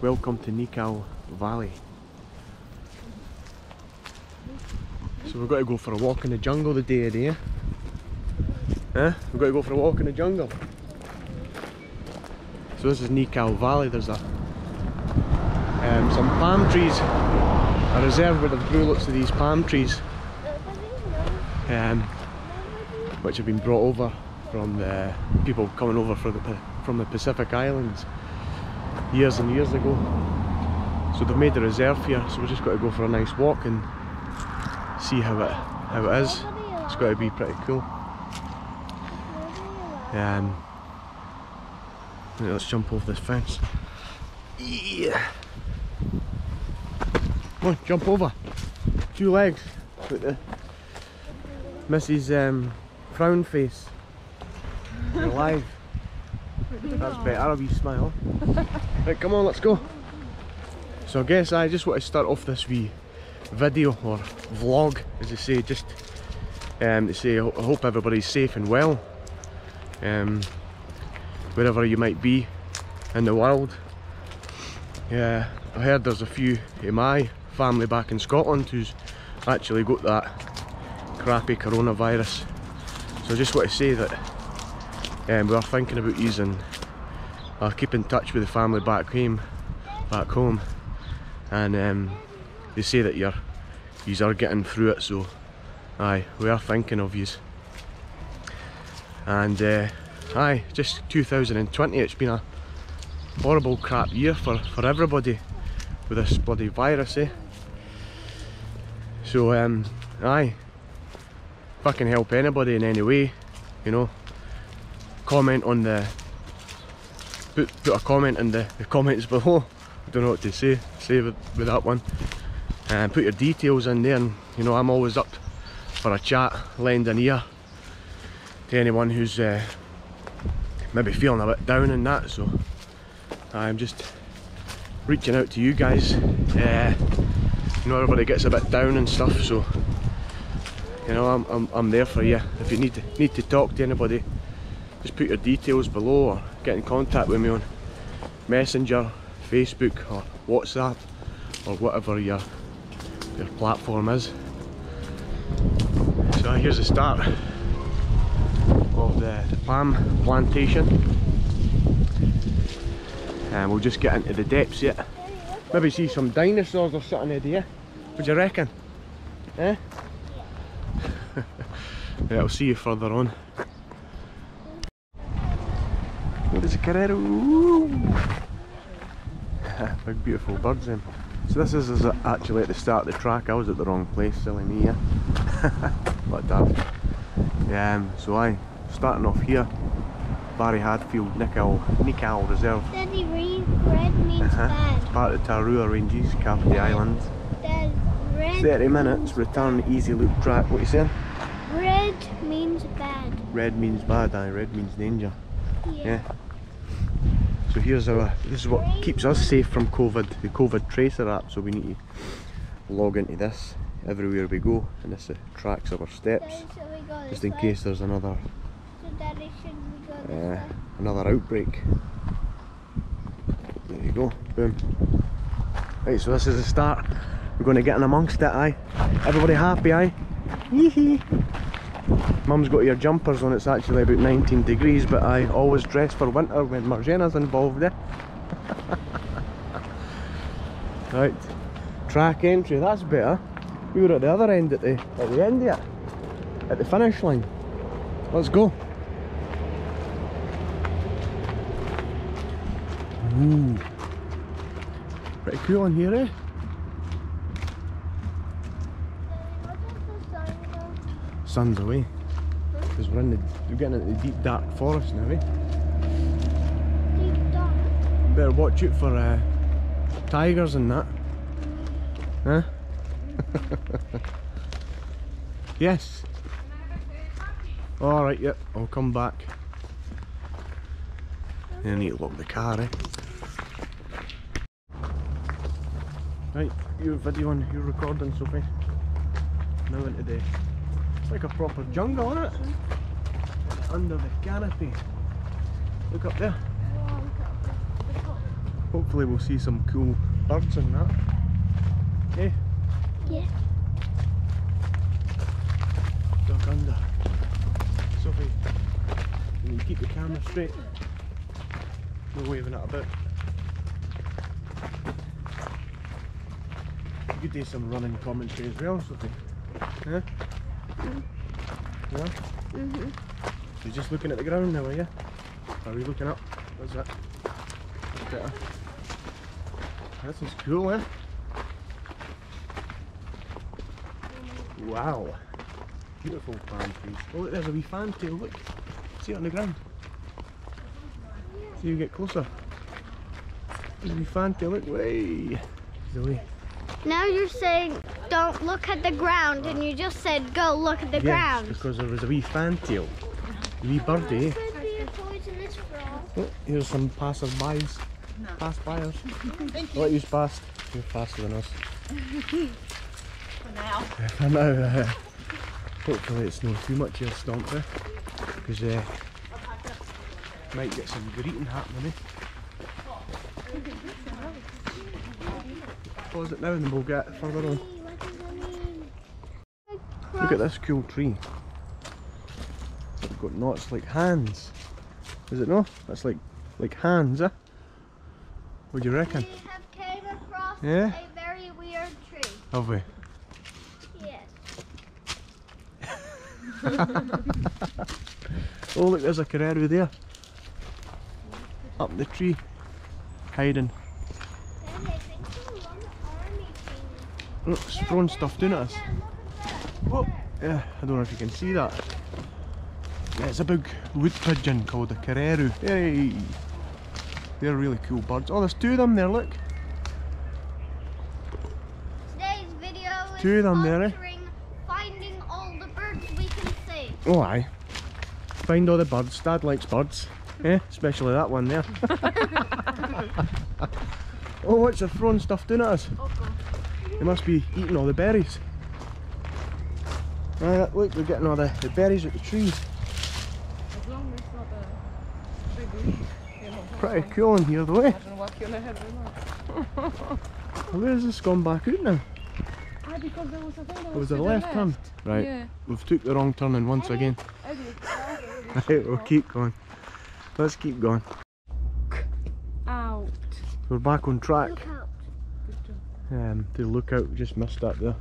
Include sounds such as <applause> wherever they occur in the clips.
Welcome to Nikau Valley. So we've got to go for a walk in the jungle the day of. Huh? We've got to go for a walk in the jungle. So this is Nikau Valley. There's a um, some palm trees. A reserve where they've grew lots of these palm trees. Um, which have been brought over from the people coming over the, from the Pacific Islands years and years ago. So they've made a reserve here, so we've just got to go for a nice walk and see how it how it is. It's got to be pretty cool. Um, let's jump over this fence. Yeah. Come on, jump over. Two legs. Mrs. Um, frown face. You're alive. That's better, a wee smile. <laughs> right, come on, let's go. So I guess I just want to start off this wee video or vlog, as they say, just um, to say I hope everybody's safe and well. Um, wherever you might be in the world. Yeah, I heard there's a few in my family back in Scotland who's actually got that crappy coronavirus. So I just want to say that um, we are thinking about using, I'll keep in touch with the family back home, back home, and um, they say that you're, you are getting through it. So, aye, we are thinking of yous. And uh, aye, just 2020. It's been a horrible crap year for for everybody with this bloody virus, eh? So um, aye, if I can help anybody in any way, you know, comment on the, put, put a comment in the, the comments below. I don't know what to say, say with, with that one. And put your details in there and, you know, I'm always up for a chat, lend an ear to anyone who's uh, maybe feeling a bit down in that, so I'm just reaching out to you guys. Uh, you know, everybody gets a bit down and stuff, so you know, I'm, I'm, I'm there for you. If you need to, need to talk to anybody, just put your details below or get in contact with me on Messenger, Facebook or WhatsApp or whatever your, your platform is. So here's the start of the, the palm plantation and we'll just get into the depths yet. Maybe see some dinosaurs or something in here. What do you reckon? Eh? <laughs> yeah, I'll see you further on. Kererū. Big <laughs> beautiful birds then. So this is, is actually at the start of the track. I was at the wrong place, silly me yeah. what that. Yeah, um, so I starting off here. Barry Hadfield Nikau Nikau Reserve. Daddy, red means uh -huh. bad. It's part of the Tararua Ranges, Kapiti Island. Dad, red 30 minutes, return easy loop track. What you saying? Red means bad. Red means bad, aye. Red means danger. Yeah. yeah. So here's our, this is what keeps us safe from COVID, the COVID Tracer app. So we need to log into this everywhere we go and this tracks our steps just in case there's another uh, another outbreak. There you go, boom. Right, so this is the start. We're going to get in amongst it, aye. Everybody happy, aye? Hee Mum's got your jumpers on, it's actually about 19 degrees, but I always dress for winter when Margena's involved, eh? <laughs> right, track entry, that's better. We were at the other end at the at the end of at the finish line. Let's go. Ooh. Pretty cool in here, eh? Sun's away. Because we're in the we're getting into the deep dark forest now, eh? Deep dark. Better watch out for uh, tigers and that. Huh? <laughs> yes. Alright, yep, I'll come back. I need to lock the car, eh? Right, you're videoing, you're recording, Sophie. Now into the... It's like a proper jungle, isn't it? Under the canopy. Look up there. Hopefully we'll see some cool birds in that. Hey, Yeah. duck under. Sophie, can you keep the camera straight? We're waving it about. You could do some running commentary as well, Sophie. Yeah? Yeah? Mhm. You're just looking at the ground now, are you? Are we looking up? What's that? That's better. This is cool, eh? Wow. Beautiful palm trees. Oh look, there's a wee fan fantail, look. See it on the ground? See you get closer. There's a wee fantail, look, way. There's a way. Now you're saying don't look at the ground, and you just said go look at the Yes, ground. because there was a wee fantail. A wee birdie. Could be a poisonous frog. Oh, here's some passers-bys. Pass buyers. Let you pass. You're faster than us. For now. <laughs> For now, uh, hopefully it's not too much here stomp there. Because uh, might get some greeting happening. Eh? Pause it now and then we'll get further on. What does that mean? Look at this cool tree. It's got knots like hands. Is it no? That's like like hands, eh? What do you reckon? We have came across Yeah? a very weird tree. Have we? Yes. <laughs> Oh look, there's a kererū there. Up the tree. Hiding. Think it's a long army thing. Oh, it's throwing stuff down at us. Look Oh, at that. yeah, I don't know if you can see that. Yeah, it's a big wood pigeon called a kererū. Hey! They're really cool birds. Oh, there's two of them there, look. Today's video is Two of them there, eh? finding all the birds we can see. Oh, aye. Find all the birds. Dad likes birds. Eh? Especially that one there. <laughs> <laughs> oh, what's they're throwing stuff down at us? They must be eating all the berries. Right, look, we're getting all the, the berries at the trees. As long as it's not a big leaf, you know. Pretty cool in here though, eh? Imagine what you have with us. Where's this gone back out now? Ah, because there was a thing that It was was a the left turn. Right, Yeah. we've took the wrong turning once again. <laughs> Right, we'll keep going. Let's keep going. out. We're back on track. Look out. Good job. Um, the lookout just missed that there.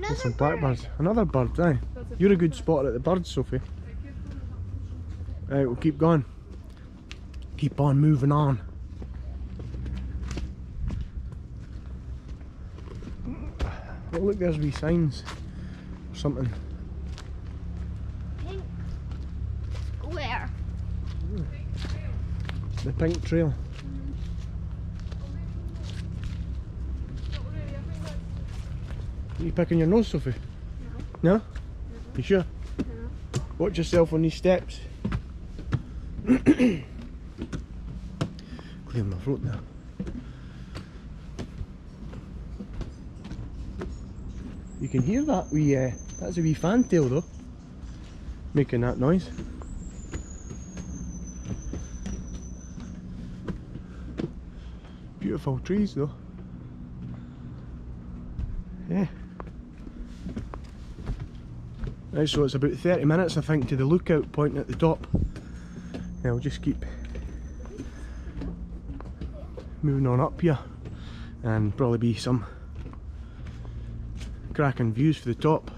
There's some bird. blackbirds. Another bird, aye. That's a You're a good spotter at the birds, Sophie. Right, we'll keep going. Keep on moving on. Oh look, there's wee signs. Or something. Pink square. The pink trail. You picking your nose, Sophie? No. You sure? Watch yourself on these steps. Clear my throat now. You can hear that wee, uh, that's a wee fantail though, making that noise. Beautiful trees though. Yeah. Right, so it's about 30 minutes I think to the lookout point at the top. Yeah, we'll just keep moving on up here and probably be some cracking views for the top.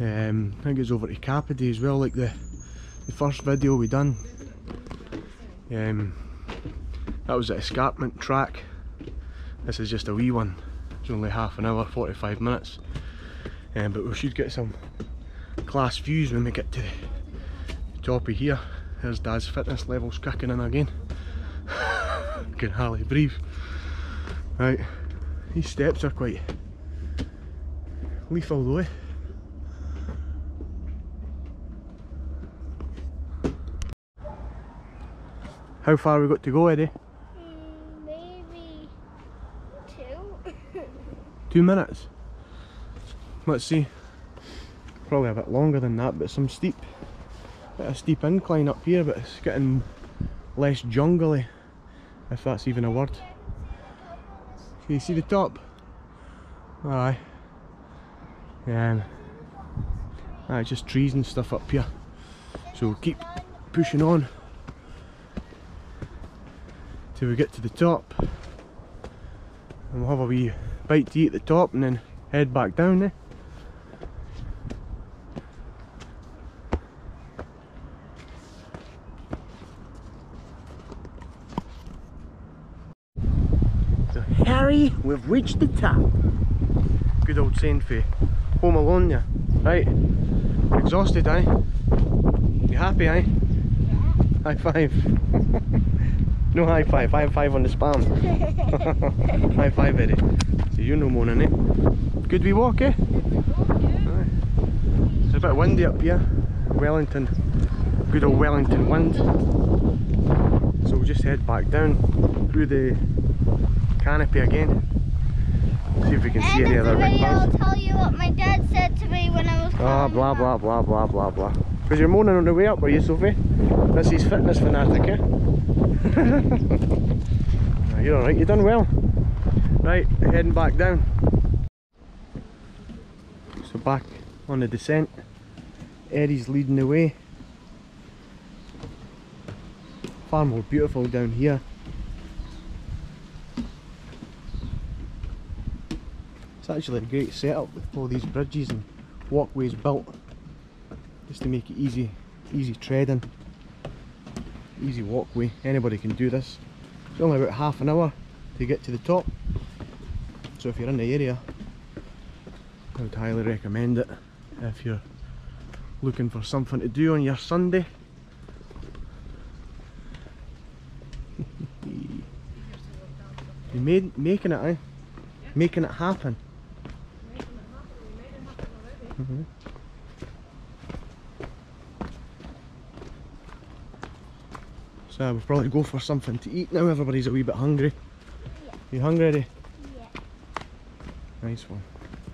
Um, I think it's over to Kapiti as well, like the, the first video we done. Um, that was at Escarpment Track. This is just a wee one. It's only half an hour, 45 minutes. Um, but we should get some class views when we get to the top of here. There's Dad's fitness levels kicking in again. <laughs> Can hardly breathe. Right, these steps are quite lethal though. eh? How far we got to go, Eddie? Mm, maybe two. <laughs> Two minutes. Let's see. Probably a bit longer than that, but some steep Bit of steep incline up here, but it's getting less jungly, if that's even a word. Can you see the top? Aye. Yeah. Aye, just trees and stuff up here. So we'll keep pushing on till we get to the top. And we'll have a wee bite to eat at the top and then head back down eh? We've reached the top. Good old saying for Home Alone yeah. Right, exhausted eh? You happy eh? High five. <laughs> no high five, high five on the spam. <laughs> high five Eddie. So you know more than it. Good we walk eh? Aye. It's a bit windy up here. Wellington. Good old Wellington wind. So we'll just head back down through the canopy again. See if we can see any other big video, I'll tell you what my dad said to me when I was Ah, calling blah blah blah blah blah blah. Because you're moaning on the way up, were you, Sophie? This is fitness fanatic, eh? Ah, <laughs> you're alright, you done well. Right, heading back down. So back on the descent. Eddie's leading the way. Far more beautiful down here. Actually a great setup with all these bridges and walkways built just to make it easy easy treading easy walkway. Anybody can do this. It's only about half an hour to get to the top. So if you're in the area I would highly recommend it if you're looking for something to do on your Sunday. <laughs> You made making it eh? Making it happen So we'll probably go for something to eat now. Everybody's a wee bit hungry. You hungry, Eddie? Yeah. Nice one.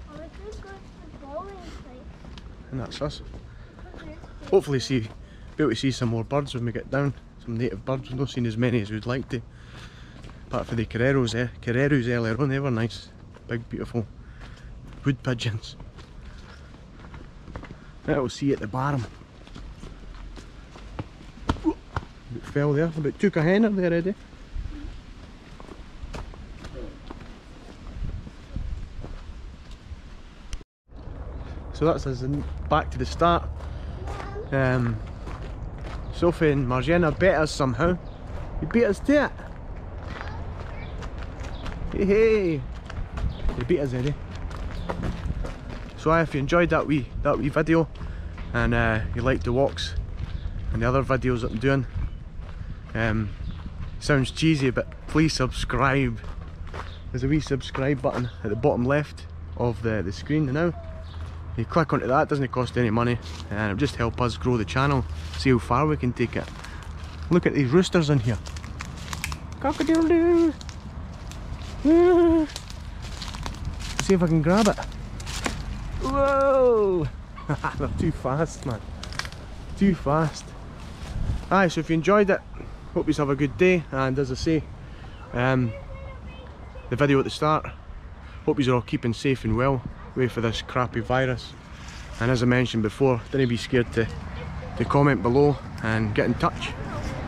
I was just going to the bowling place. And that's us. Hopefully see, be able to see some more birds when we get down. Some native birds. We've not seen as many as we'd like to. Apart from the kererūs, eh? kererūs earlier on, they were nice. Big, beautiful wood pigeons. Now we'll see at the bottom. It fell there. About took a henner there, Eddie. So that's us in, back to the start. Um, Sophie and Marjana beat us somehow. You beat us to it. Hey, hey. They beat us, Eddie. So if you enjoyed that wee that wee video and uh, you like the walks and the other videos that I'm doing, um, sounds cheesy but please subscribe. There's a wee subscribe button at the bottom left of the, the screen now. You click onto that, doesn't cost any money and it'll just help us grow the channel, see how far we can take it. Look at these roosters in here. Cock-a-doodle-doo. See if I can grab it. Whoa! <laughs> They're too fast, man. Too fast. Aye, so if you enjoyed it, hope you have a good day. And as I say, um, the video at the start, hope you're all keeping safe and well, away for this crappy virus. And as I mentioned before, don't be scared to, to comment below and get in touch.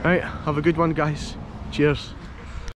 Right, have a good one guys. Cheers.